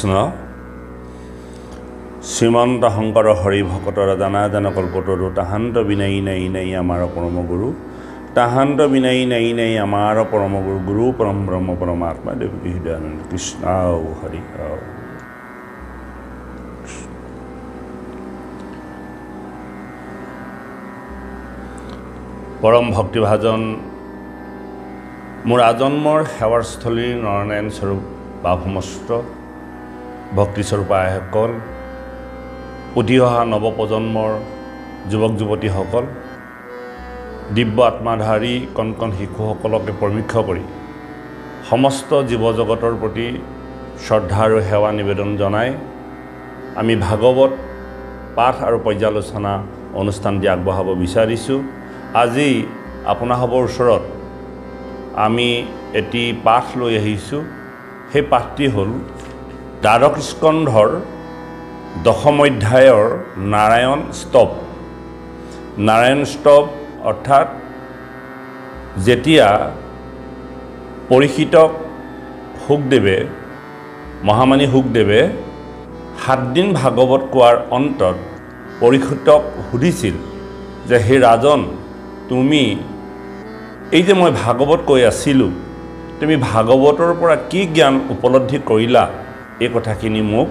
কৃষ্ণ শ্ৰীমন্ত শংকৰ হৰি ভকতৰ দান কল্পতৰু তাহান্ত বিনায়ী নাই নাই আমাৰ পৰম গুৰু তাহান্ত বিনায়ী নাই নাই আমাৰ পৰম গুৰু গুৰু পৰম ব্ৰহ্ম পৰমাত্মা দেৱী হৃদয়ানন্দ কৃষ্ণ আও হৰি আও। পৰম ভক্তিভাজন মোৰ আজন্মৰ সেৱাৰস্থলীৰ নৰনাৰায়ণ স্বৰূপ সমস্ত ভক্তিস্বৰূপ আইসকল উঠি অহা নৱপ্ৰজন্মৰ যুৱক যুৱতীসকল দিব্য আত্মাধাৰী কণ কণ শিশুসকলকে প্ৰমুখ্য কৰি সমস্ত জীৱ জগতৰ প্ৰতি শ্ৰদ্ধা আৰু সেৱা নিবেদন জনাই আমি ভাগৱত পাঠ আৰু পৰ্যালোচনা অনুষ্ঠান দি আগবঢ়াব বিচাৰিছোঁ। আজি আপোনাসৱৰ ওচৰত আমি এটি পাঠ লৈ আহিছোঁ। সেই পাঠটি হ'ল দ্বাদশ স্কন্ধৰ দশম অধ্যায়ৰ নাৰায়ণ স্তৱ নাৰায়ণ স্তৱ অৰ্থাৎ যেতিয়া পৰীক্ষিতক শুকদেৱে মহামানী শুকদেৱে সাতদিন ভাগৱত কোৱাৰ অন্তত পৰীক্ষিতক সুধিছিল যে সেই ৰাজন তুমি এই যে মই ভাগৱত কৈ আছিলোঁ তুমি ভাগৱতৰ পৰা কি জ্ঞান উপলব্ধি কৰিলা? এই কথাখিনি মোক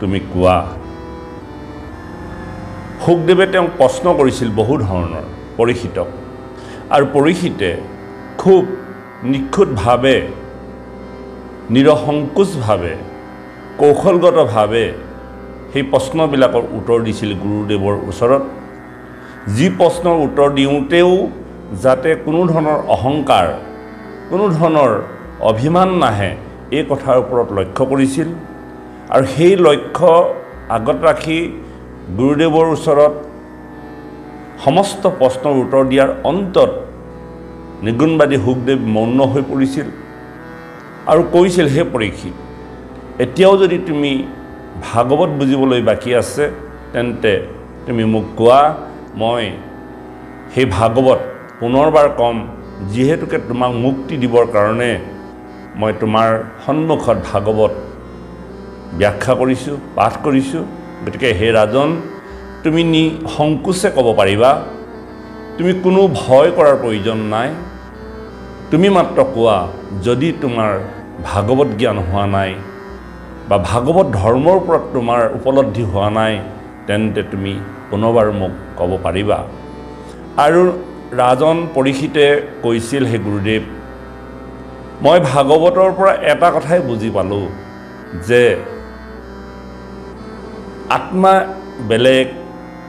তুমি কোৱা। শুকদেৱে তেওঁক প্ৰশ্ন কৰিছিল বহু ধৰণৰ পৰীক্ষিতক আৰু পৰীক্ষিতে খুব নিখুঁতভাৱে নিৰসংকোচভাৱে কৌশলগতভাৱে সেই প্ৰশ্নবিলাকৰ উত্তৰ দিছিল গুৰুদেৱৰ ওচৰত। যি প্ৰশ্নৰ উত্তৰ দিওঁতেও যাতে কোনো ধৰণৰ অহংকাৰ কোনো ধৰণৰ অভিমান নাহে এই কথাৰ ওপৰত লক্ষ্য কৰিছিল। আৰু সেই লক্ষ্য আগত ৰাখি গুৰুদেৱৰ ওচৰত সমস্ত প্ৰশ্নৰ উত্তৰ দিয়াৰ অন্তত নিগুণবাদী শুকদেৱ মৌন হৈ পৰিছিল আৰু কৈছিল হে পৰীক্ষিত এতিয়াও যদি তুমি ভাগৱত বুজিবলৈ বাকী আছে তেন্তে তুমি মোক কোৱা মই সেই ভাগৱত পুনৰবাৰ ক'ম যিহেতুকে তোমাক মুক্তি দিবৰ কাৰণে মই তোমাৰ সন্মুখত ভাগৱত ব্যাখ্যা কৰিছোঁ পাঠ কৰিছোঁ। গতিকে হে ৰাজন তুমি নি সংকোচে ক'ব পাৰিবা তুমি কোনো ভয় কৰাৰ প্ৰয়োজন নাই। তুমি মাত্ৰ কোৱা যদি তোমাৰ ভাগৱত জ্ঞান হোৱা নাই বা ভাগৱত ধৰ্মৰ ওপৰত তোমাৰ উপলব্ধি হোৱা নাই তেন্তে তুমি পুনৰবাৰ মোক ক'ব পাৰিবা। আৰু ৰাজন পৰীক্ষিতে কৈছিল হে গুৰুদেৱ মই ভাগৱতৰ পৰা এটা কথাই বুজি পালোঁ যে আত্মা বেলেগ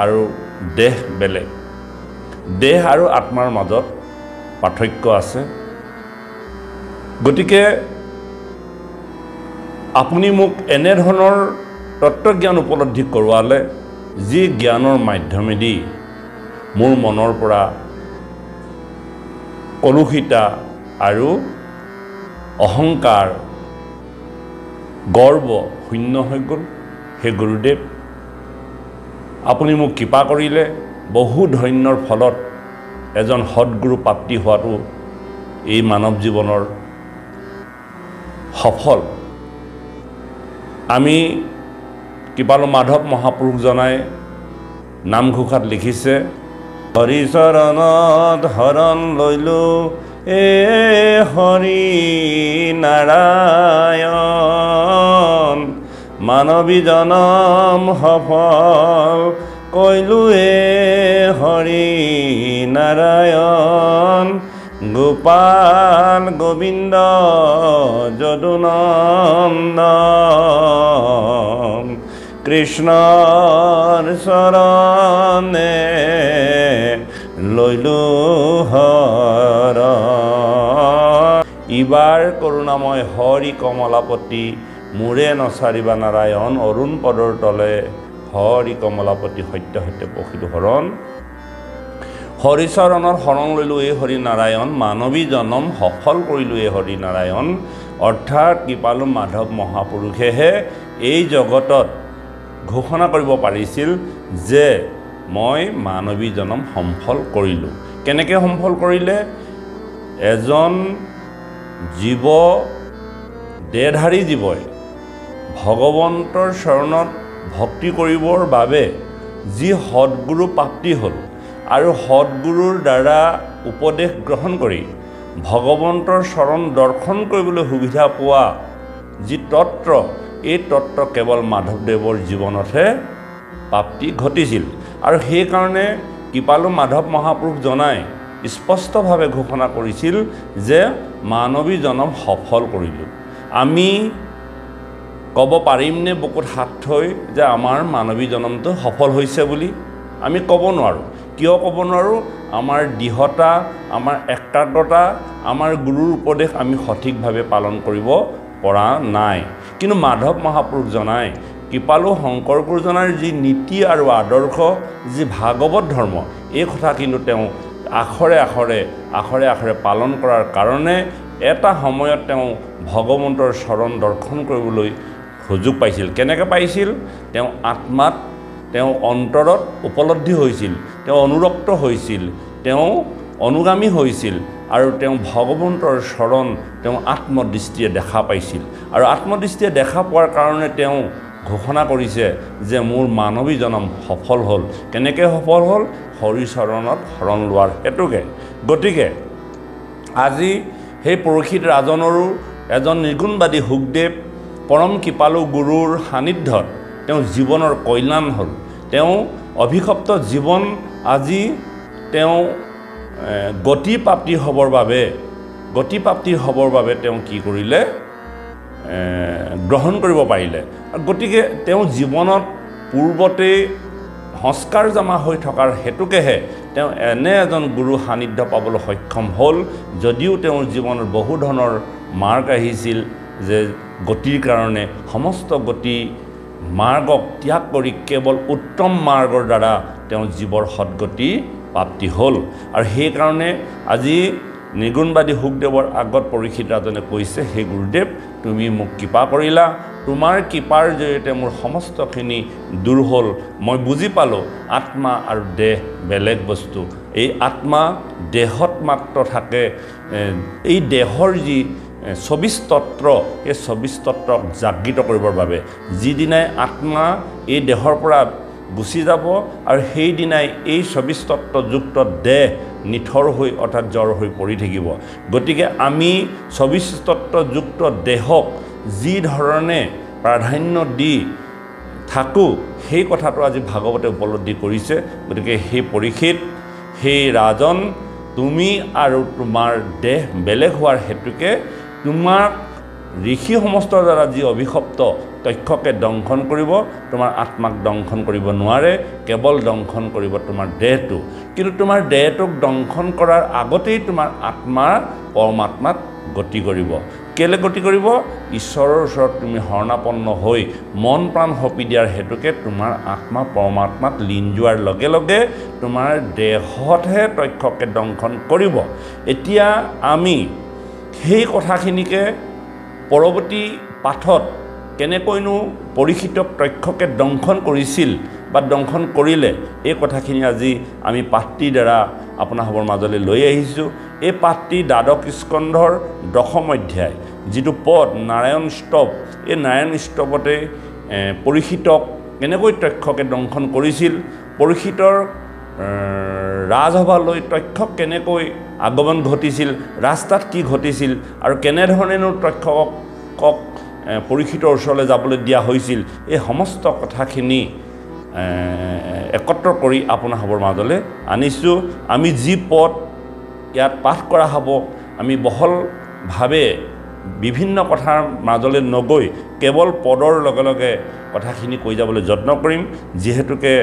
আৰু দেহ বেলেগ। দেহ আৰু আত্মাৰ মাজত পাৰ্থক্য আছে। গতিকে আপুনি মোক এনেধৰণৰ তত্ত্বজ্ঞান উপলব্ধি কৰোৱালে যি জ্ঞানৰ মাধ্যমেদি মোৰ মনৰ পৰা কলুষিতা আৰু অহংকাৰ গৰ্ব শূন্য হৈ গ'ল। সেই গুৰুদেৱ আপুনি মোক কৃপা কৰিলে বহু ধন্যৰ ফলত এজন সৎগুৰু প্ৰাপ্তি হোৱাটো এই মানৱ জীৱনৰ সফল। আমি কৃপালু মাধৱ মহাপুৰুষজনাই নামঘোষাত লিখিছে হৰিচৰণত হৰণ লৈলো এ হৰি নাৰায়ণ মানৱী জনম সফল কৈলো এ হৰি নাৰায়ণ গোপাল গোবিন্দ যদুনন্দন কৃষ্ণৰ চৰণে লৈলো ইবাৰ কৰোণাময় হৰি কমলাপতি মোৰে নচাৰিবা নাৰায়ণ অৰুণ পদৰ তলে। হৰি কমলাপতি সত্য সত্য প্ৰসিদ্ধ হৰণ। হৰিচৰণৰ শৰণ লৈলোঁ এই হৰি নাৰায়ণ মানৱী জনম সফল কৰিলোঁ এই হৰি নাৰায়ণ। অৰ্থাৎ কৃপালু মাধৱ মহাপুৰুষেহে এই জগতত ঘোষণা কৰিব পাৰিছিল যে মই মানৱী জনম সফল কৰিলোঁ। কেনেকৈ সফল কৰিলে? এজন জীৱ দেহধাৰী জীৱই ভগৱন্তৰ চৰণত ভক্তি কৰিবৰ বাবে যি সৎগুৰু প্ৰাপ্তি হ'ল আৰু সৎগুৰুৰ দ্বাৰা উপদেশ গ্ৰহণ কৰি ভগৱন্তৰ চৰণ দৰ্শন কৰিবলৈ সুবিধা পোৱা যি তত্ত্ব এই তত্ত্ব কেৱল মাধৱদেৱৰ জীৱনতহে প্ৰাপ্তি ঘটিছিল। আৰু সেইকাৰণে কৃপালু মাধৱ মহাপুৰুষ জনাই স্পষ্টভাৱে ঘোষণা কৰিছিল যে মানৱী জনম সফল কৰিলোঁ। আমি ক'ব পাৰিমনে বুকুত হাত থৈ যে আমাৰ মানৱী জনমটো সফল হৈছে বুলি? আমি ক'ব নোৱাৰোঁ। কিয় ক'ব নোৱাৰোঁ? আমাৰ দৃঢ়তা আমাৰ একাগ্ৰতা আমাৰ গুৰুৰ উপদেশ আমি সঠিকভাৱে পালন কৰিব পৰা নাই। কিন্তু মাধৱ মহাপুৰুষ জনাই কৃপালু শংকৰ গুৰুজনাৰ যি নীতি আৰু আদৰ্শ যি ভাগৱত ধৰ্ম এই কথা কিন্তু তেওঁ আখৰে আখৰে আখৰে আখৰে পালন কৰাৰ কাৰণে এটা সময়ত তেওঁ ভগৱন্তৰ চৰণ দৰ্শন কৰিবলৈ সুযোগ পাইছিল। কেনেকৈ পাইছিল? তেওঁ আত্মাত তেওঁ অন্তৰত উপলব্ধি হৈছিল তেওঁ অনুৰক্ত হৈছিল তেওঁ অনুগামী হৈছিল আৰু তেওঁ ভগৱন্তৰ চৰণ তেওঁ আত্মদৃষ্টিয়ে দেখা পাইছিল। আৰু আত্মদৃষ্টিয়ে দেখা পোৱাৰ কাৰণে তেওঁ ঘোষণা কৰিছে যে মোৰ মানৱী জনম সফল হ'ল। কেনেকৈ সফল হ'ল? হৰিচৰণত শৰণ লোৱাৰ হেতুকে। গতিকে আজি সেই পৰশিত ৰাজনৰো এজন নিৰ্গুণবাদী সুখদেৱ পৰম কৃপালু গুৰুৰ সান্নিধ্যত তেওঁ জীৱনৰ কল্যাণ হ'ল। তেওঁ অভিশপ্ত জীৱন আজি তেওঁ গতিপ্ৰাপ্তি হ'বৰ বাবে গতিপ্ৰাপ্তি হ'বৰ বাবে তেওঁ কি কৰিলে? গ্ৰহণ কৰিব পাৰিলে। গতিকে তেওঁ জীৱনত পূৰ্বতেই সংস্কাৰ জমা হৈ থকাৰ হেতুকেহে তেওঁ এনে এজন গুৰু সান্নিধ্য পাবলৈ সক্ষম হ'ল যদিও তেওঁৰ জীৱনত বহু ধৰণৰ মাৰ্গ আহিছিল যে গতিৰ কাৰণে সমস্ত গতি মাৰ্গক ত্যাগ কৰি কেৱল উত্তম মাৰ্গৰ দ্বাৰা তেওঁ জীৱৰ সদগতি প্ৰাপ্তি হ'ল। আৰু সেইকাৰণে আজি নিগুণবাদী সুখদেৱৰ আগত পৰীক্ষিত ৰাজনে কৈছে হে গুৰুদেৱ তুমি মোক কৃপা কৰিলা। তোমাৰ কৃপাৰ জৰিয়তে মোৰ সমস্তখিনি দূৰ হ'ল। মই বুজি পালোঁ আত্মা আৰু দেহ বেলেগ বস্তু। এই আত্মা দেহত মাত্ৰ থাকে। এই দেহৰ যি চৌবিছ তত্ত্ৰ এই চৌবিছ তত্ৰক জাগৃত কৰিবৰ বাবে। যিদিনাই আত্মা এই দেহৰ পৰা গুচি যাব আৰু সেইদিনাই এই চৌবিছ তত্ত্বযুক্ত দেহ নিথৰ হৈ অৰ্থাৎ জ্বৰ হৈ পৰি থাকিব। গতিকে আমি চৌবিছ তত্ত্বযুক্ত দেহক যি ধৰণে প্ৰাধান্য দি থাকোঁ সেই কথাটো আজি ভাগৱতে উপলব্ধি কৰিছে। গতিকে সেই পৰীক্ষিত সেই ৰাজন তুমি আৰু তোমাৰ দেহ বেলেগ হোৱাৰ হেতুকে তোমাক ঋষি সমষ্টৰ দ্বাৰা যি অভিশপ্ত তক্ষকে দংশন কৰিব তোমাৰ আত্মাক দংশন কৰিব নোৱাৰে কেৱল দংশন কৰিব তোমাৰ দেহটো। কিন্তু তোমাৰ দেহটোক দংশন কৰাৰ আগতেই তোমাৰ আত্মাৰ পৰমাত্মাত গতি কৰিব। কেলৈ গতি কৰিব? ঈশ্বৰৰ ওচৰত তুমি শৰণাপন্ন হৈ মন প্ৰাণ সপি দিয়াৰ হেতুকে তোমাৰ আত্মা পৰমাত্মাত লীন যোৱাৰ লগে লগে তোমাৰ দেহতহে তক্ষকে দংশন কৰিব। এতিয়া আমি সেই কথাখিনিকে পৰৱৰ্তী পাঠত কেনেকৈনো পৰীক্ষিতক তক্ষকে দংশন কৰিছিল বা দংশন কৰিলে? এই কথাখিনি আজি আমি পাঠটিৰ দ্বাৰা আপোনাসৱৰ মাজলৈ লৈ আহিছোঁ। এই পাঠটি দ্বাদশ স্কন্ধৰ দশম অধ্যায় যিটো পদ নাৰায়ণ স্তৱ এই নাৰায়ণ স্তৱতে পৰীক্ষিতক কেনেকৈ তক্ষকে দংশন কৰিছিল? পৰীক্ষিতৰ ৰাজসভালৈ তক্ষক কেনেকৈ আগমন ঘটিছিল? ৰাস্তাত কি ঘটিছিল? আৰু কেনেধৰণেনো তক্ষকক পৰীক্ষিতৰ ওচৰলৈ যাবলৈ দিয়া হৈছিল। এই সমস্ত কথাখিনি একত্ৰ কৰি আপোনাৰ সবৰ মাজলৈ আনিছোঁ। আমি যি পদ ইয়াত পাঠ কৰা হ'ব আমি বহলভাৱে বিভিন্ন কথাৰ মাজলৈ নগৈ কেৱল পদৰ লগে লগে কথাখিনি কৈ যাবলৈ যত্ন কৰিম। যিহেতুকে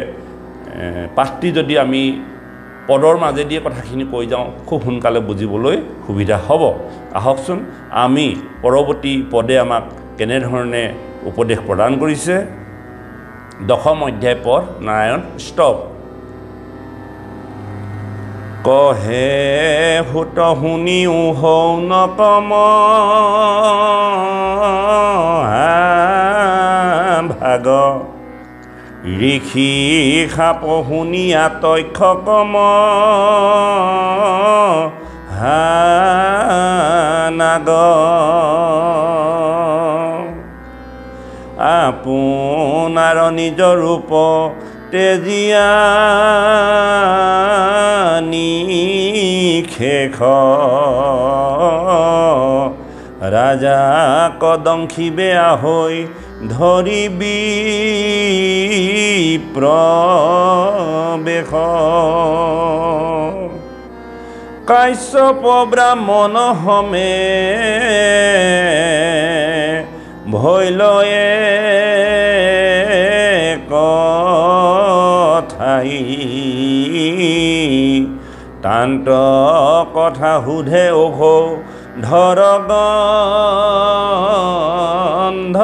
পাঠটি যদি আমি পদৰ মাজেদিয়ে কথাখিনি কৈ যাওঁ খুব সোনকালে বুজিবলৈ সুবিধা হ'ব। আহকচোন আমি পৰৱৰ্তী পদে আমাক কেনেধৰণে উপদেশ প্ৰদান কৰিছে? দশম অধ্যায় পদ নাৰায়ণ ষ্টপ। কহে সুত শুনিও হৌ নকম ভাগ। ঋষি সাপ শুনিয়া তক্ষ কম। নাগ। আপোনাৰ নিজ ৰূপ তেজিয়া নিশেষ ৰাজা কদংশী বেয়া হৈ ধৰিবি প্ৰবেশ কাশ্যপ ব্ৰাহ্মণ হমে ভয় লয়ে কথাই। তান্ত কথা সোধে অঘ ধৰ গন্ধ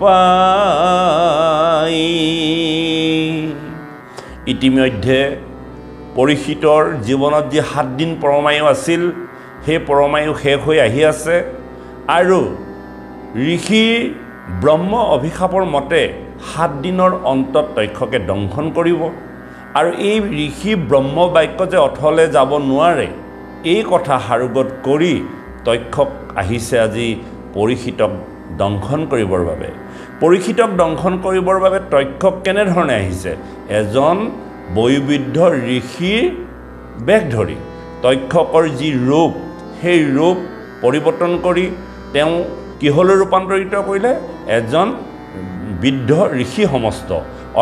পাই। ইতিমধ্যে পৰীক্ষিতৰ জীৱনত যি সাতদিন পৰমায়ু আছিল সেই পৰমায়ু শেষ হৈ আহি আছে। আৰু ঋষি ব্ৰহ্ম অভিশাপৰ মতে সাতদিনৰ অন্তত তক্ষকে দংশন কৰিব। আৰু এই ঋষি ব্ৰহ্ম বাক্য যে অথলে যাব নোৱাৰে এই কথা সাৰোগত কৰি তক্ষক আহিছে আজি পৰীক্ষিতক দংশন কৰিবৰ বাবে। পৰীক্ষিতক দংশন কৰিবৰ বাবে তক্ষক কেনেধৰণে আহিছে? এজন বয়োবৃদ্ধ ঋষিৰ বেশ ধৰি। তক্ষকৰ যি ৰূপ সেই ৰূপ পৰিৱৰ্তন কৰি তেওঁ কিহলৈ ৰূপান্তৰিত কৰিলে? এজন বৃদ্ধ ঋষি সমস্ত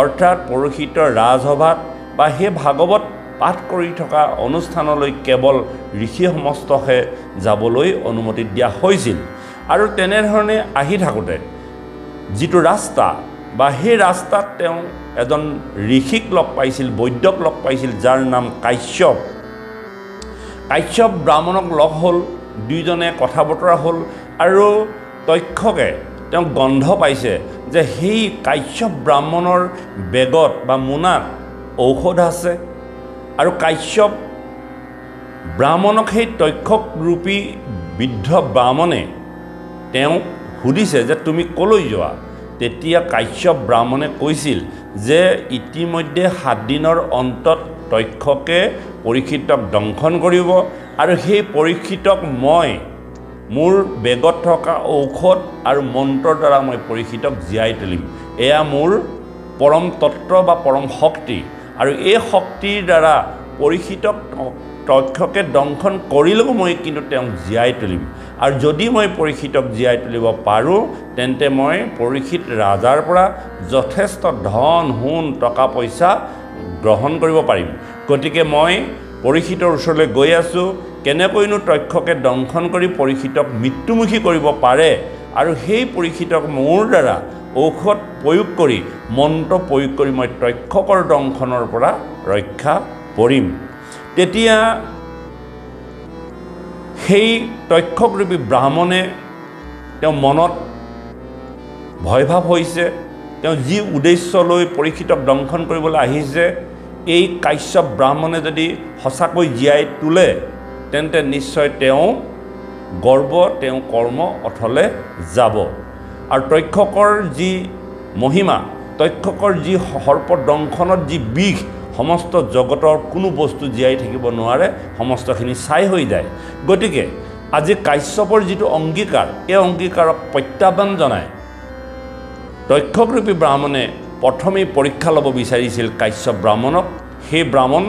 অৰ্থাৎ পৰীক্ষিত ৰাজসভাত বা সেই ভাগৱত পাঠ কৰি থকা অনুষ্ঠানলৈ কেৱল ঋষি সমস্তহে যাবলৈ অনুমতি দিয়া হৈছিল। আৰু তেনেধৰণে আহি থাকোঁতে যিটো ৰাস্তা বা সেই ৰাস্তাত তেওঁ এজন ঋষিক লগ পাইছিল বৈদ্যক লগ পাইছিল যাৰ নাম কাশ্যপ। কাশ্যপ ব্ৰাহ্মণক লগ হ'ল দুয়োজনে কথা বতৰা হ'ল আৰু তক্ষকে তেওঁ গন্ধ পাইছে যে সেই কাশ্যপ ব্ৰাহ্মণৰ বেগত বা মোনাত ঔষধ আছে। আৰু কাশ্যপ ব্ৰাহ্মণক সেই তক্ষক ৰূপী বৃদ্ধ ব্ৰাহ্মণে তেওঁক সুধিছে যে তুমি ক'লৈ যোৱা? তেতিয়া কাশ্যপ ব্ৰাহ্মণে কৈছিল যে ইতিমধ্যে সাতদিনৰ অন্তত তক্ষকে পৰীক্ষিতক দংশন কৰিব আৰু সেই পৰীক্ষিতক মই মোৰ বেগত থকা ঔষধ আৰু মন্ত্ৰৰ দ্বাৰা মই পৰীক্ষিতক জীয়াই তুলিম। এয়া মোৰ পৰম তত্ত্ব বা পৰম শক্তি। আৰু এই শক্তিৰ দ্বাৰা পৰীক্ষিতক তক্ষকে দংশন কৰিলেও মই কিন্তু তেওঁক জীয়াই তুলিম। আৰু যদি মই পৰীক্ষিতক জীয়াই তুলিব পাৰোঁ তেন্তে মই পৰীক্ষিত ৰাজাৰ পৰা যথেষ্ট ধন সোণ টকা পইচা গ্ৰহণ কৰিব পাৰিম। গতিকে মই পৰীক্ষিতৰ ওচৰলৈ গৈ আছোঁ। কেনেকৈনো তক্ষকে দংশন কৰি পৰীক্ষিতক মৃত্যুমুখী কৰিব পাৰে আৰু সেই পৰীক্ষিতক মোৰ দ্বাৰা ঔষধ প্ৰয়োগ কৰি মন্ত্ৰ প্ৰয়োগ কৰি মই তক্ষকৰ দংশনৰ পৰা ৰক্ষা পৰিম। তেতিয়া সেই তক্ষকৰূপী ব্ৰাহ্মণে তেওঁ মনত ভয়ভাৱ হৈছে। তেওঁ যি উদ্দেশ্য লৈ পৰীক্ষিতক দংশন কৰিবলৈ আহিছে এই কাশ্যপ ব্ৰাহ্মণে যদি সঁচাকৈ জীয়াই তোলে তেন্তে নিশ্চয় তেওঁ গৰ্ব তেওঁ কৰ্ম অথলে যাব। আৰু তক্ষকৰ যি মহিমা তক্ষকৰ যি সৰ্প দংশনত যি বিষ সমস্ত জগতৰ কোনো বস্তু জীয়াই থাকিব নোৱাৰে সমস্তখিনি ছাই হৈ যায়। গতিকে আজি কাশ্যপৰ যিটো অংগীকাৰ এই অংগীকাৰক প্ৰত্যাহ্বান জনাই তক্ষকৰূপী ব্ৰাহ্মণে প্ৰথমেই পৰীক্ষা ল'ব বিচাৰিছিল কাশ্যপ ব্ৰাহ্মণক। সেই ব্ৰাহ্মণ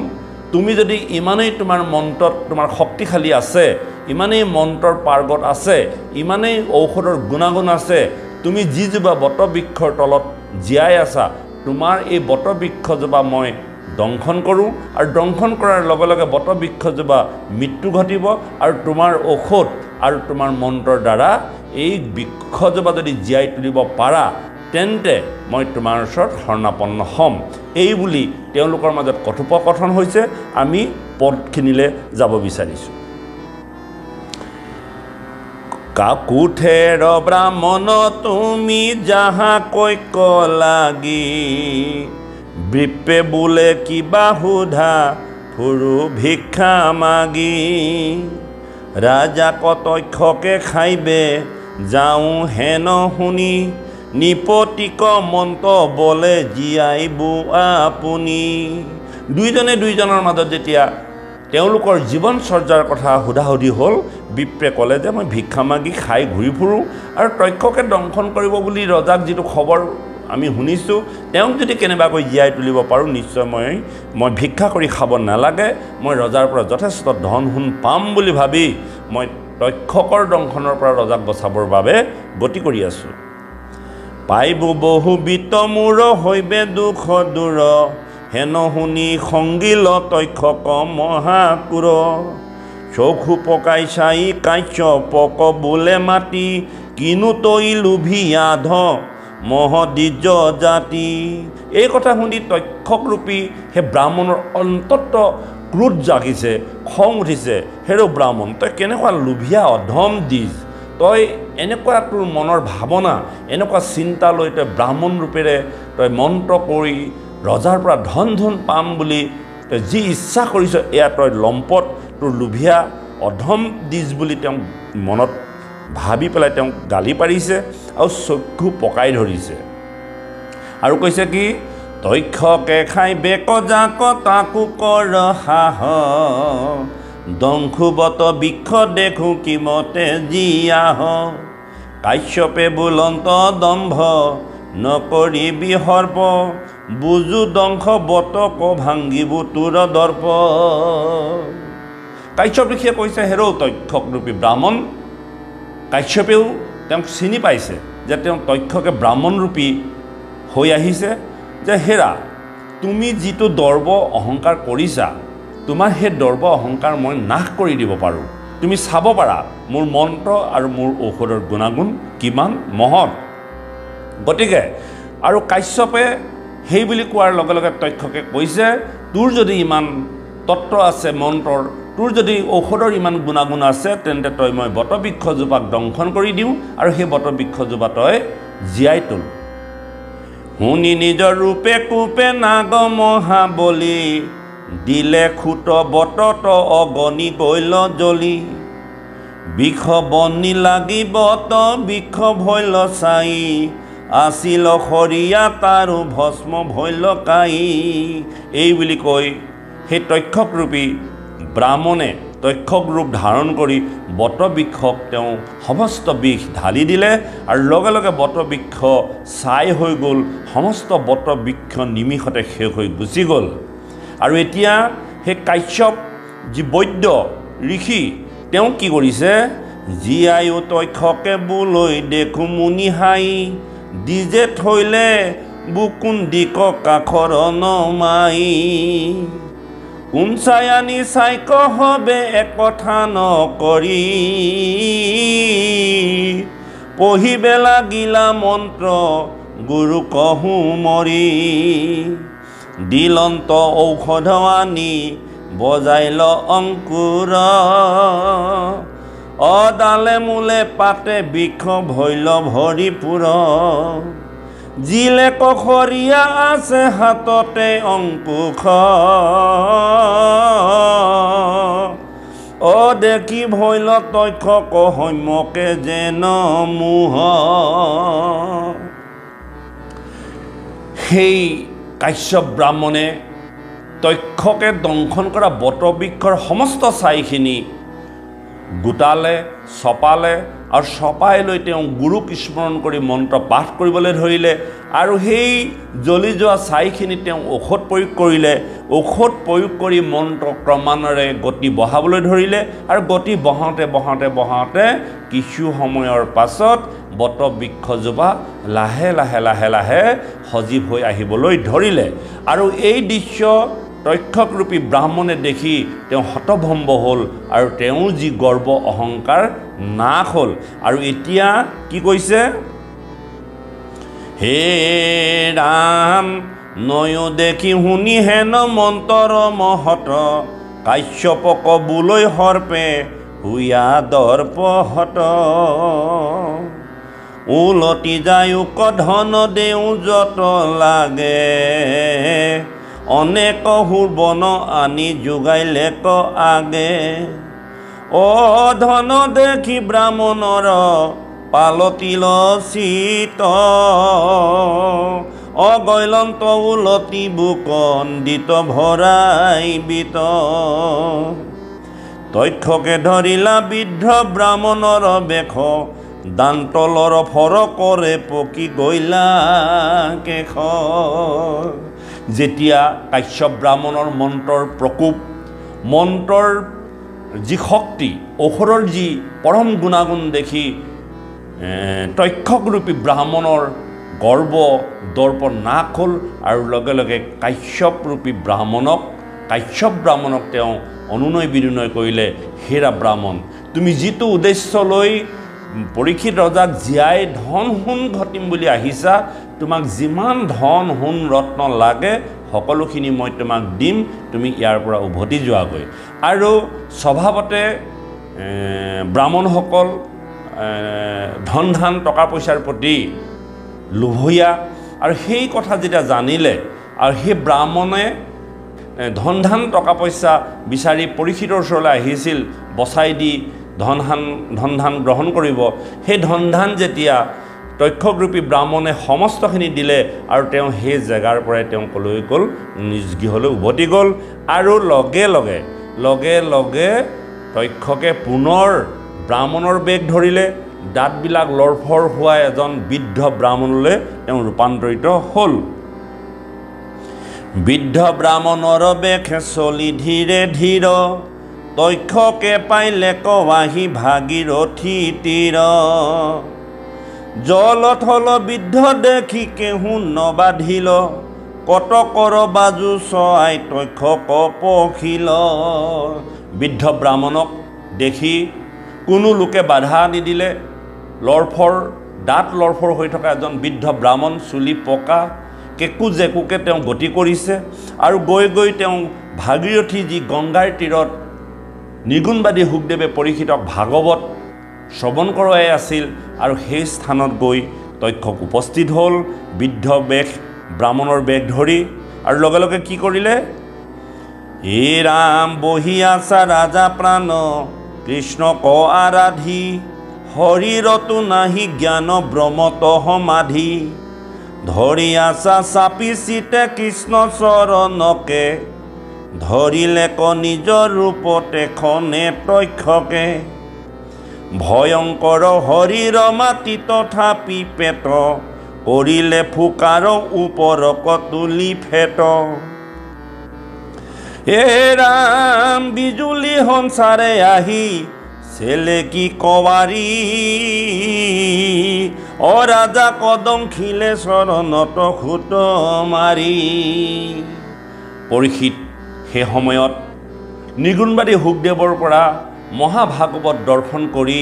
তুমি যদি ইমানেই তোমাৰ মন্ত্ৰত তোমাৰ শক্তিশালী আছে ইমানেই মন্ত্ৰৰ পাৰ্গত আছে ইমানেই ঔষধৰ গুণাগুণ আছে তুমি যিজোপা বটবৃক্ষৰ তলত জীয়াই আছা তোমাৰ এই বটবৃক্ষজোপা মই দংশন কৰোঁ আৰু দংশন কৰাৰ লগে লগে বটবৃক্ষজোপা মৃত্যু ঘটিব আৰু তোমাৰ ঔষধ আৰু তোমাৰ মন্ত্ৰৰ দ্বাৰা এই বৃক্ষজোপা যদি জীয়াই তুলিব পাৰা তেন্তে মই তোমাৰ ওচৰত শৰণাপন্ন হ'ম। এই বুলি তেওঁলোকৰ মাজত কথোপকথন হৈছে, আমি পদখিনিলৈ যাব বিচাৰিছোঁ। কাকুঠেৰ ব্ৰাহ্মণ, তুমি যাহা কৈক লাগি বৃপে বোলে কিবা সোধা, ফুৰু ভিক্ষা মাগি। ৰাজা কতক্ষকে খাইবে, যাওঁ হেন শুনি নিপতিক মন্ত্ৰ বলে জীয়াইব আপুনি। দুইজনে দুইজনৰ মাজত যেতিয়া তেওঁলোকৰ জীৱনচৰ্যাৰ কথা সোধা সুধি হ'ল বিপ্ৰে ক'লে যে মই ভিক্ষা মাগি খাই ঘূৰি ফুৰোঁ আৰু তক্ষকে দংশন কৰিব বুলি ৰজাক যিটো খবৰ আমি শুনিছোঁ তেওঁক যদি কেনেবাকৈ জীয়াই তুলিব পাৰোঁ নিশ্চয় মই মই ভিক্ষা কৰি খাব নালাগে মই ৰজাৰ পৰা যথেষ্ট ধন সোণ পাম বুলি ভাবি মই তক্ষকৰ দংশনৰ পৰা ৰজাক বচাবৰ বাবে গতি কৰি আছোঁ। পাইব বহু বিত মূৰ হৈবে দুখ দূৰ। হেন শুনি সংগীল তক্ষক মহাকুৰ চকু পকাই চাই কাশ্য পক বোলে মাতি কিনো তই লোভিয়া ধ মহদিজ জাতি। এই কথা শুনি তক্ষকৰূপী সেই ব্ৰাহ্মণৰ অন্তত ক্ৰোধ জাগিছে খং উঠিছে। হেৰ' ব্ৰাহ্মণ তই কেনেকুৱা লোভিয়া অধম দিছ তই এনেকুৱা তোৰ মনৰ ভাৱনা এনেকুৱা চিন্তা লৈ তই ব্ৰাহ্মণ ৰূপেৰে তই মন্ত্ৰ কৰি ৰজাৰ পৰা ধন ধন পাম বুলি তই যি ইচ্ছা কৰিছ এয়া তই লম্পট তোৰ লোভিয়া অধম দিছ বুলি তেওঁক মনত ভাবি পেলাই তেওঁক গালি পাৰিছে আৰু চক্ষু পকাই ধৰিছে। আৰু কৈছে কি তক্ষকে খাই বেক জাক তাকো কৰ সাহ দংশুবত বৃক্ষ দেখোঁ কিমতে জীয়াহ। কাশ্যপে বুলন্ত দম্ভ নকৰিবি সৰ্প বুজু দংশ বতক ভাঙিব তোৰ দৰ্প। কাশ্যপ ঋষিয়ে কৈছে হেৰৌ তক্ষকৰূপী ব্ৰাহ্মণ। কাশ্যপেও তেওঁক চিনি পাইছে যে তেওঁ তক্ষকে ব্ৰাহ্মণৰূপী হৈ আহিছে। যে হেৰা তুমি যিটো দৰ্ব অহংকাৰ কৰিছা তোমাৰ সেই দৰ্ব অহংকাৰ মই নাশ কৰি দিব পাৰোঁ। তুমি চাব পাৰা মোৰ মন্ত্ৰ আৰু মোৰ ঔষধৰ গুণাগুণ কিমান মহৎ। গতিকে আৰু কাশ্যপে সেই বুলি কোৱাৰ লগে লগে তক্ষকে কৈছে তোৰ যদি ইমান তত্ত্ব আছে মন্ত্ৰৰ তোৰ যদি ঔষধৰ ইমান গুণাগুণ আছে তেন্তে তই মই বটবৃক্ষজোপাক দংশন কৰি দিওঁ আৰু সেই বটবৃক্ষজোপা তই জীয়াই তোল। শুনি নিজৰ ৰূপে কোপে নাগ মহাবলী দিলে খুট বটত অগণি গৈল জ্বলি। বিষ বনি লাগিব বিষ ভৈল চাই। আছিল সৰিয়া তাৰো ভস্ম ভৈল কাই। এই বুলি কৈ সেই তক্ষক ৰূপী ব্ৰাহ্মণে তক্ষক ৰূপ ধাৰণ কৰি বটবৃক্ষক তেওঁ সমস্ত বিষ ঢালি দিলে আৰু লগে লগে বটবৃক্ষ ছাই হৈ গ'ল। সমস্ত বটবৃক্ষ নিমিষতে শেষ হৈ গুচি গ'ল। আৰু এতিয়া সেই কাশ্যপ যি বৈদ্য ঋষি তেওঁ কি কৰিছে? জীয়ায়ো তক্ষকে বোলৈ দেখোঁ মুনি হাই দিজে থৈলে বুকুন দিক কাষৰ নমাই। কোন চাই আনি চাইক হবে একথা নকৰি। পঢ়িবে লাগিলা মন্ত্ৰ গুৰু কহো মৰি। দিলন্ত ঔষধ আনি বজাই ল অংকুৰ অদালে মোলে পাতে বৃক্ষ ভৈল ভৰিপুৰ। জিলে কখৰীয়া আছে হাততে অংকুশ অ, দেখি ভৈল তক্ষক সম্যকে যেন মোহ। সেই কাশ্যপ ব্ৰাহ্মণে তক্ষকে দংশন কৰা বটবৃক্ষৰ সমস্ত ছাইখিনি গোটালে চপালে আৰু চপাই লৈ তেওঁ গুৰুক স্মৰণ কৰি মন্ত্ৰ পাঠ কৰিবলৈ ধৰিলে আৰু সেই জ্বলি যোৱা ছাইখিনি তেওঁ ঔষধ প্ৰয়োগ কৰিলে। ঔষধ প্ৰয়োগ কৰি মন্ত্ৰ ক্ৰমান্বয়ে গতি বঢ়াবলৈ ধৰিলে আৰু গতি বহাওঁতে বহাওঁতে বহাওঁতে কিছু সময়ৰ পাছত বটবৃক্ষজোপা লাহে লাহে লাহে লাহে সজীৱ হৈ আহিবলৈ ধৰিলে। আৰু এই দৃশ্য তক্ষকৰূপী ব্ৰাহ্মণে দেখি তেওঁ হতভম্ব হ'ল আৰু তেওঁৰ যি গৰ্ব অহংকাৰ নাশ হ'ল আৰু এতিয়া কি কৈছে? হে ৰাম নয়ো দেখি শুনি হেন মন্তৰ মহত কাশ্যপক বোলৈ সৰ্পে হুয়া দৰ্পহত। উলটি যায়ো ধন দেওঁ যত লাগে অনেক সুবন আনি যোগাইলে ক আগে। অ ধন দেখি ব্ৰাহ্মণৰ পালতিল চিত অগৈলন্ত উলতি বুকন্দিত ভৰাই বিত। তক্ষকে ধৰিলা বৃদ্ধ ব্ৰাহ্মণৰ বেশ। দান্তলৰ ফৰ কৰে পকি গৈলা কেশ। যেতিয়া কাশ্যপ ব্ৰাহ্মণৰ মন্ত্ৰৰ প্ৰকোপ মন্ত্ৰৰ যি শক্তি ঔষধৰ যি পৰম গুণাগুণ দেখি তক্ষকৰূপী ব্ৰাহ্মণৰ গৰ্ব দৰ্প নাশ হ'ল আৰু লগে লগে কাশ্যপৰূপী ব্ৰাহ্মণক কাশ্যপ ব্ৰাহ্মণক তেওঁ অনুনয় বিনুনয় কৰিলে হেৰা ব্ৰাহ্মণ তুমি যিটো উদ্দেশ্য লৈ পৰীক্ষিত ৰজাক জীয়াই ধন সোণ ঘটিম বুলি আহিছা তোমাক যিমান ধন সোণ ৰত্ন লাগে সকলোখিনি মই তোমাক দিম তুমি ইয়াৰ পৰা উভতি যোৱাগৈ। আৰু স্বভাৱতে ব্ৰাহ্মণসকল ধন ধান টকা পইচাৰ প্ৰতি লোভীয়া। আৰু সেই কথা যেতিয়া জানিলে আৰু সেই ব্ৰাহ্মণে ধন ধান টকা পইচা বিচাৰি পৰীক্ষিতৰ ওচৰলৈ আহিছিল বচাই দি ধন ধান ধন ধান গ্ৰহণ কৰিব। সেই ধন ধান যেতিয়া তক্ষকৰূপী ব্ৰাহ্মণে সমস্তখিনি দিলে আৰু তেওঁ সেই জেগাৰ পৰাই তেওঁ কলৈ গ'ল? নিজ গৃহলৈ উভতি গ'ল। আৰু লগে লগে লগে লগে তক্ষকে পুনৰ ব্ৰাহ্মণৰ বেগ ধৰিলে। দাঁতবিলাক লৰফৰ হোৱা এজন বৃদ্ধ ব্ৰাহ্মণলৈ তেওঁ ৰূপান্তৰিত হ'ল। বৃদ্ধ ব্ৰাহ্মণৰ বেশে চলি ধীৰে ধীৰ তক্ষকে পাইলে কৱাহি ভাগীৰথী তীৰ। জলথল বৃদ্ধ দেখি কেহু নবাধিল কটকৰ বাজু চৰাই তক্ষক পখিল বৃদ্ধ ব্ৰাহ্মণক দেখি কোনো লোকে বাধা নিদিলে। লৰফৰ দাঁত লৰফৰ হৈ থকা এজন বৃদ্ধ ব্ৰাহ্মণ চুলি পকা কেকু জেকুকে তেওঁ গতি কৰিছে আৰু গৈ গৈ তেওঁ ভাগীৰথী যি গংগাৰ তীৰত নিগুণবাদী শুকদেৱে পৰীক্ষিতক ভাগৱত শ্ৰৱণ কৰোৱাই আছিল আৰু সেই স্থানত গৈ তক্ষক উপস্থিত হ'ল। বৃদ্ধ বেশ ব্ৰাহ্মণৰ বেগ ধৰি আৰু লগে লগে কি কৰিলে? হে ৰাম, বহি আছা ৰাজা প্ৰাণ, কৃষ্ণ ক আৰাধি শৰীৰতো নাহি জ্ঞান ব্ৰহ্মত সমাধি ধৰি আছা চাপি চিতে কৃষ্ণ চৰণকে, ধৰিলে ক নিজৰ ৰূপতে খনে তক্ষকে ভয়ংকৰ শৰীৰ মাতি তথাপি পেট কৰিলে ফুকাৰ ওপৰক তুলি ফেট। হে ৰাম বিজুলী সঞ্চাৰে আহি চেলে কি কৱাৰী? অ ৰাজা কদম খিলে চৰণত সুত মাৰি। পৰীক্ষিত সেই সময়ত নিগুণবাদী শুকদেৱৰ পৰা মহাভাগৱত দৰ্শন কৰি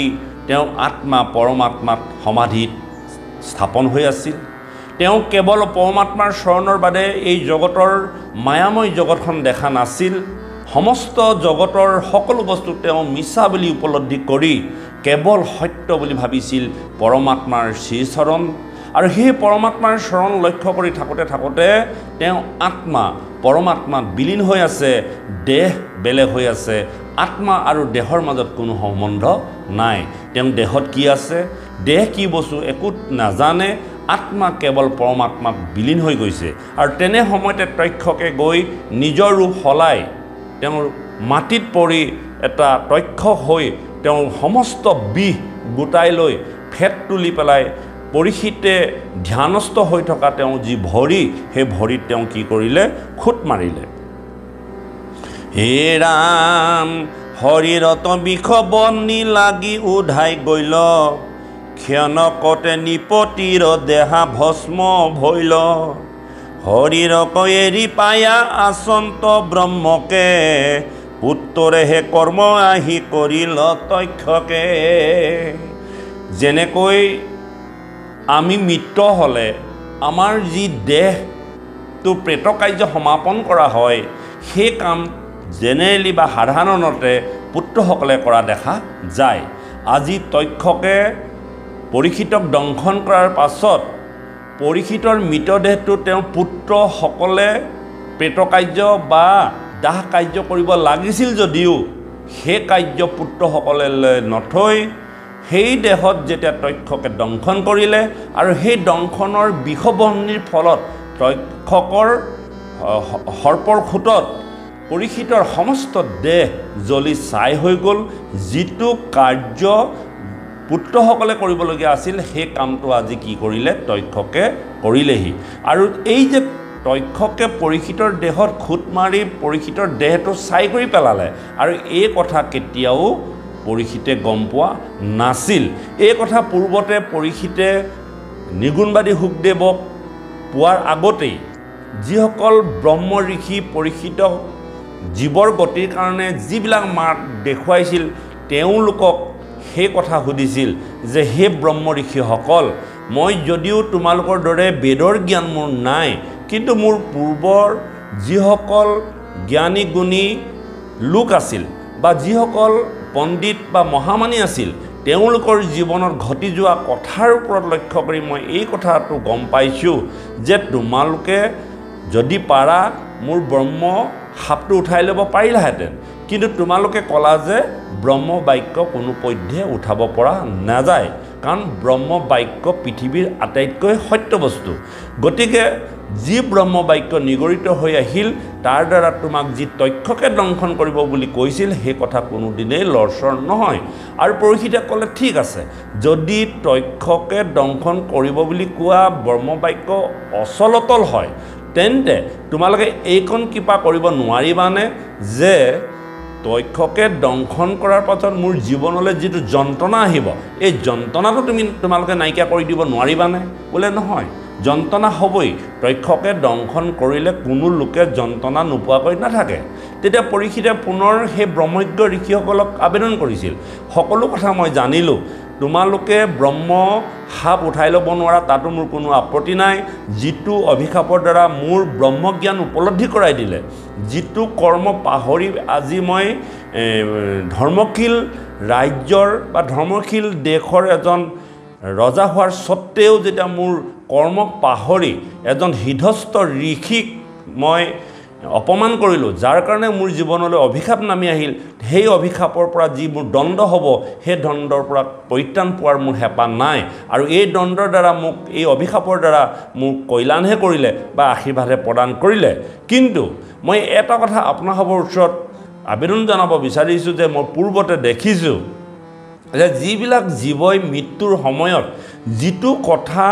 তেওঁ আত্মা পৰমাত্মাত সমাধিত স্থাপন হৈ আছিল। তেওঁ কেৱল পৰমাত্মাৰ চৰণৰ বাদে এই জগতৰ মায়াময় জগতখন দেখা নাছিল। সমস্ত জগতৰ সকলো বস্তু তেওঁ মিছা বুলি উপলব্ধি কৰি কেৱল সত্য বুলি ভাবিছিল পৰমাত্মাৰ শ্ৰীচৰণ। আৰু সেই পৰমাত্মাৰ চৰণ লক্ষ্য কৰি থাকোঁতে থাকোঁতে তেওঁ আত্মা পৰমাত্মাত বিলীন হৈ আছে দেহ বেলেগ হৈ আছে আত্মা আৰু দেহৰ মাজত কোনো সম্বন্ধ নাই। তেওঁ দেহত কি আছে দেহ কি বস্তু একো নাজানে আত্মা কেৱল পৰমাত্মাত বিলীন হৈ গৈছে। আৰু তেনে সময়তে তক্ষকে গৈ নিজৰ ৰূপ সলাই তেওঁৰ মাটিত পৰি এটা তক্ষ হৈ তেওঁৰ সমস্ত বিষ গোটাই লৈ ফেট তুলি পেলাই পৰীক্ষিতে ধ্যানস্থ হৈ থকা তেওঁ যি ভৰি সেই ভৰিত তেওঁ কি কৰিলে? খুট মাৰিলে। হে ৰাম শৰীৰত বিষ বনি লাগি উধাই গৈল ক্ষণকতে নিপতিৰ দেহা ভস্ম ভৈল শৰীৰক এৰি পায়া আচন্ত ব্ৰহ্মকে পুত্ৰৰেহে কৰ্ম আহি কৰিল তক্ষকে। যেনেকৈ আমি মৃত হ'লে, আমাৰ যি দেহটো প্ৰেত কাৰ্য সমাপন কৰা হয়, সেই কাম জেনেৰেলি বা সাধাৰণতে পুত্ৰসকলে কৰা দেখা যায়। আজি তক্ষকে পৰীক্ষিতক দংশন কৰাৰ পাছত পৰীক্ষিতৰ মৃতদেহটো তেওঁৰ পুত্ৰসকলে প্ৰেতকাৰ্য বা দাহ কাৰ্য কৰিব লাগিছিল যদিও সেই কাৰ্য পুত্ৰসকলে নথৈ সেই দেহত যেতিয়া তক্ষকে দংশন কৰিলে আৰু সেই দংশনৰ বিষবহ্নিৰ ফলত তক্ষকৰ সৰ্পৰ খুটত পৰীক্ষিতৰ সমস্ত দেহ জ্বলি ছাই হৈ গ'ল। যিটো কাৰ্য পুত্ৰসকলে কৰিবলগীয়া আছিল সেই কামটো আজি কি কৰিলে? তক্ষকে কৰিলেহি। আৰু এই যে তক্ষকে পৰীক্ষিতৰ দেহত খুট মাৰি পৰীক্ষিতৰ দেহটো ছাই কৰি পেলালে আৰু এই কথা কেতিয়াও পৰীক্ষিতে গম পোৱা নাছিল। এই কথা পূৰ্বতে পৰীক্ষিতে নিগুণবাদী সুখদেৱক পোৱাৰ আগতেই যিসকল ব্ৰহ্ম ঋষি পৰীক্ষিত জীৱৰ গতিৰ কাৰণে যিবিলাক মাত দেখুৱাইছিল তেওঁলোকক সেই কথা সুধিছিল যে সেই ব্ৰহ্ম ঋষিসকল মই যদিও তোমালোকৰ দৰে বেদৰ জ্ঞান মোৰ নাই কিন্তু মোৰ পূৰ্বৰ যিসকল জ্ঞানী গুণী লোক আছিল বা যিসকল পণ্ডিত বা মহামানী আছিল তেওঁলোকৰ জীৱনত ঘটি যোৱা কথাৰ ওপৰত লক্ষ্য কৰি মই এই কথাটো গম পাইছোঁ যে তোমালোকে যদি পাৰা মোৰ ব্ৰহ্ম সাপটো উঠাই ল'ব পাৰিলাহেঁতেন। কিন্তু তোমালোকে ক'লা যে ব্ৰহ্ম বাক্য কোনো পধ্যে উঠাব পৰা নাযায় কাৰণ ব্ৰহ্ম বাক্য পৃথিৱীৰ আটাইতকৈ সত্য বস্তু। গতিকে যি ব্ৰহ্ম বাক্য নিগৰিত হৈ আহিল তাৰ দ্বাৰা তোমাক যি তক্ষকে দংশন কৰিব বুলি কৈছিল সেই কথা কোনোদিনেই লৰচৰ নহয়। আৰু পৰহিতে ক'লে ঠিক আছে যদি তক্ষকে দংশন কৰিব বুলি কোৱা ব্ৰহ্ম বাক্য অচলতল হয় তেন্তে তোমালোকে এইকণ কৃপা কৰিব নোৱাৰিবানে যে তক্ষকে দংশন কৰাৰ পাছত মোৰ জীৱনলৈ যিটো যন্ত্ৰণা আহিব এই যন্ত্ৰণাটো তুমি তোমালোকে নাইকিয়া কৰি দিব নোৱাৰিবানে? বোলে নহয়। যন্ত্ৰণা হ'বই। তক্ষকে দংশন কৰিলে কোনো লোকে যন্ত্ৰণা নোপোৱাকৈ নাথাকে। তেতিয়া পৰীক্ষিতে পুনৰ সেই ব্ৰহ্মজ্ঞ ঋষিসকলক আবেদন কৰিছিল। সকলো কথা মই জানিলোঁ। তোমালোকে ব্ৰহ্ম সাপ উঠাই ল'ব নোৱাৰা তাতো মোৰ কোনো আপত্তি নাই। যিটো অভিশাপৰ দ্বাৰা মোৰ ব্ৰহ্মজ্ঞান উপলব্ধি কৰাই দিলে। যিটো কৰ্ম পাহৰি আজি মই ধৰ্মশীল ৰাজ্যৰ বা ধৰ্মশীল দেশৰ এজন ৰজা হোৱাৰ স্বত্তেও যেতিয়া মোৰ কৰ্মক পাহৰি এজন সিদ্ধস্থ ঋষিক মই অপমান কৰিলোঁ যাৰ কাৰণে মোৰ জীৱনলৈ অভিশাপ নামি আহিল। সেই অভিশাপৰ পৰা যি মোৰ দণ্ড হ'ব সেই দণ্ডৰ পৰা পৰিত্ৰাণ পোৱাৰ মোৰ হেঁপাহ নাই। আৰু এই দণ্ডৰ দ্বাৰা মোক এই অভিশাপৰ দ্বাৰা মোক কল্যাণহে কৰিলে বা আশীৰ্বাদহে প্ৰদান কৰিলে। কিন্তু মই এটা কথা আপোনাসৱৰ ওচৰত আবেদন জনাব বিচাৰিছোঁ যে মই পূৰ্বতে দেখিছোঁ যে যিবিলাক জীৱই মৃত্যুৰ সময়ত যিটো কথা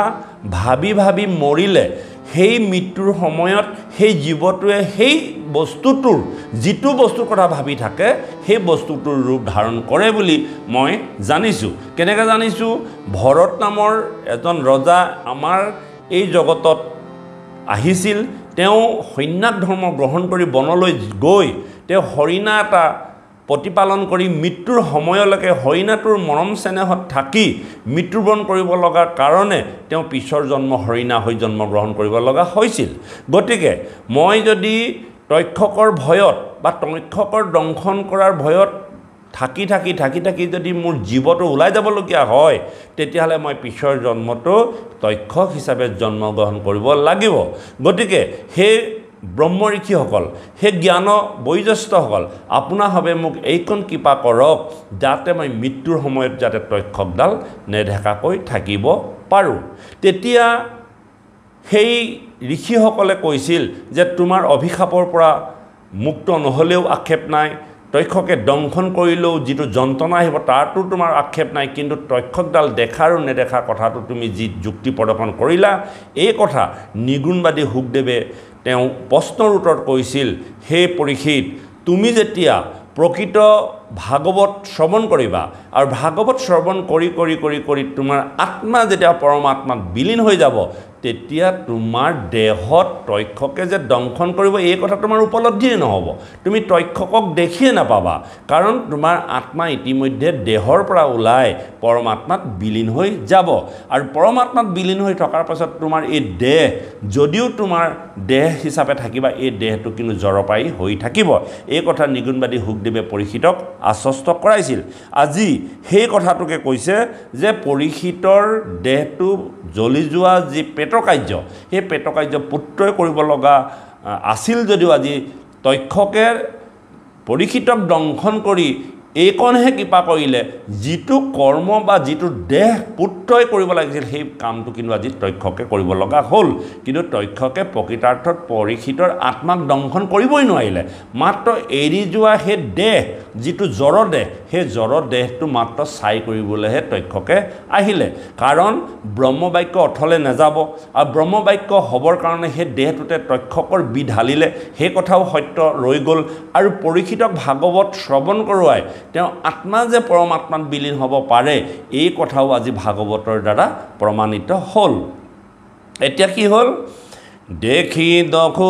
ভাবি ভাবি মৰিলে সেই মৃত্যুৰ সময়ত সেই জীৱটোৱে সেই বস্তুটোৰ যিটো বস্তুৰ কথা ভাবি থাকে সেই বস্তুটোৰ ৰূপ ধাৰণ কৰে বুলি মই জানিছোঁ। কেনেকৈ জানিছোঁ? ভৰত নামৰ এজন ৰজা আমাৰ এই জগতত আহিছিল। তেওঁ সন্ন্যাস ধৰ্ম গ্ৰহণ কৰি বনলৈ গৈ তেওঁ হৰিণা এটা প্ৰতিপালন কৰি মৃত্যুৰ সময়লৈকে হৰিণাটোৰ মৰম চেনেহত থাকি মৃত্যুবৰণ কৰিব লগাৰ কাৰণে তেওঁ পিছৰ জন্ম হৰিণা হৈ জন্মগ্ৰহণ কৰিব লগা হৈছিল। গতিকে মই যদি তক্ষকৰ ভয়ত বা তক্ষকৰ দংশন কৰাৰ ভয়ত থাকি থাকি থাকি থাকি যদি মোৰ জীৱটো ওলাই যাবলগীয়া হয় তেতিয়াহ'লে মই পিছৰ জন্মটো তক্ষক হিচাপে জন্মগ্ৰহণ কৰিব লাগিব। গতিকে সেই ব্ৰহ্ম ঋষিসকল সেই জ্ঞান বয়োজ্যেষ্ঠসকল আপোনাৰভাৱে মোক এইকণ কৃপা কৰক যাতে মই মৃত্যুৰ সময়ত যাতে তক্ষকডাল নেদেখাকৈ থাকিব পাৰোঁ। তেতিয়া সেই ঋষিসকলে কৈছিল যে তোমাৰ অভিশাপৰ পৰা মুক্ত নহ'লেও আক্ষেপ নাই তক্ষকে দংশন কৰিলেও যিটো যন্ত্ৰণা আহিব তাতো তোমাৰ আক্ষেপ নাই কিন্তু তক্ষকডাল দেখা আৰু নেদেখা কথাটো তুমি যি যুক্তি প্ৰদৰ্শন কৰিলা এই কথা নিগুণবাদী সুখদেৱে তেওঁ প্ৰশ্নৰ উত্তৰত কৈছিল সেই পৰীক্ষিত তুমি যেতিয়া প্ৰকৃত ভাগৱত শ্ৰৱণ কৰিবা আৰু ভাগৱত শ্ৰৱণ কৰি কৰি কৰি কৰি তোমাৰ আত্মা যেতিয়া পৰমাত্মাত বিলীন হৈ যাব তেতিয়া তোমাৰ দেহত তক্ষকে যে দংশন কৰিব এই কথা তোমাৰ উপলব্ধিয়ে নহ'ব। তুমি তক্ষকক দেখিয়ে নাপাবা। কাৰণ তোমাৰ আত্মা ইতিমধ্যে দেহৰ পৰা ওলাই পৰমাত্মাত বিলীন হৈ যাব। আৰু পৰমাত্মাত বিলীন হৈ থকাৰ পাছত তোমাৰ এই দেহ যদিও তোমাৰ দেহ হিচাপে থাকিবা এই দেহটো কিন্তু জড়পায়ী হৈ থাকিব। এই কথা নিগুণবাদী সুখদেৱে পৰীক্ষিতক আশ্বস্ত কৰাইছিল। আজি সেই কথাটোকে কৈছে যে পৰীক্ষিতৰ দেহটো জ্বলি যোৱা যি পেটকাৰ্য সেই পেটকাৰ্য পুত্ৰই কৰিব লগা আছিল যদিও আজি তক্ষকে পৰীক্ষিতক দংশন কৰি এইকণহে কৃপা কৰিলে যিটো কৰ্ম বা যিটো দেহ পুত্ৰই কৰিব লাগিছিল সেই কামটো কিন্তু আজি তক্ষকে কৰিব লগা হ'ল। কিন্তু তক্ষকে প্ৰকৃতাৰ্থত পৰীক্ষিতৰ আত্মাক দংশন কৰিবই নোৱাৰিলে। মাত্ৰ এৰি যোৱা সেই দেহ যিটো জড় দেহ সেই জড় দেহটো মাত্ৰ চাই কৰিবলৈহে তক্ষকে আহিলে। কাৰণ ব্ৰহ্মবাক্য অথলে নাযাব আৰু ব্ৰহ্মবাক্য হ'বৰ কাৰণে সেই দেহটোতে তক্ষকৰ বি ঢালিলে সেই কথাও সত্য ৰৈ গ'ল। আৰু পৰীক্ষিতক ভাগৱত শ্ৰৱণ কৰোৱাই তেওঁ আত্মা যে পৰমাত্মাত বিলীন হ'ব পাৰে এই কথাও আজি ভাগৱতৰ দ্বাৰা প্ৰমাণিত হ'ল। এতিয়া কি হ'ল? দেখি দখো